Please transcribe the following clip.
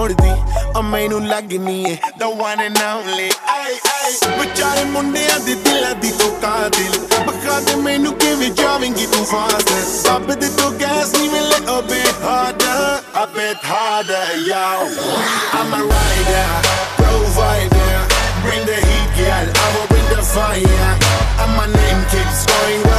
ਉੜਦੀ ਆ ਮੈਨੂੰ ਲੱਗਨੀ ਏ the one and only. ਆਏ ਆਏ ਵਿਚਾਰੇ ਮੁੰਡਿਆਂ ਦੇ ਦਿਲਾਂ ਦੀ ਤੂੰ ਕਾਤਿਲ ਬਖਾ ਦੇ ਮੈਨੂੰ ਕਿਵੇਂ ਜਾਵੇਂਗੀ ਤੂੰ ਫਾਸਟ ਰੱਬ ਦੇ ਤੋਂ ਗੈਸ ਨਹੀਂ ਮਿਲੇ a bit harder a bit harder I'm a rider provider. Bring the heat girl I will bring the fire. And my name keeps going